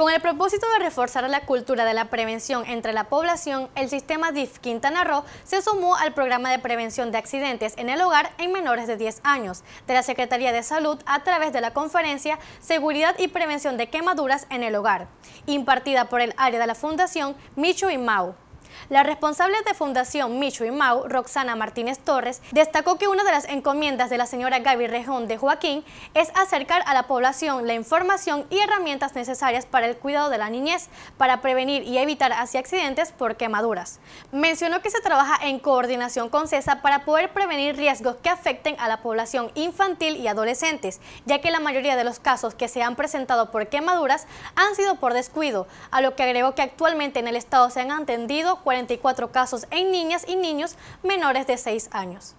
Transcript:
Con el propósito de reforzar la cultura de la prevención entre la población, el sistema DIF Quintana Roo se sumó al programa de prevención de accidentes en el hogar en menores de 10 años de la Secretaría de Salud a través de la conferencia Seguridad y Prevención de Quemaduras en el Hogar, impartida por el área de la Fundación Micho y Mau. La responsable de Fundación Micho y Mau, Roxana Martínez Torres, destacó que una de las encomiendas de la señora Gaby Rejón de Joaquín es acercar a la población la información y herramientas necesarias para el cuidado de la niñez, para prevenir y evitar así accidentes por quemaduras. Mencionó que se trabaja en coordinación con CESA para poder prevenir riesgos que afecten a la población infantil y adolescentes, ya que la mayoría de los casos que se han presentado por quemaduras han sido por descuido, a lo que agregó que actualmente en el estado se han atendido 44 casos en niñas y niños menores de 6 años.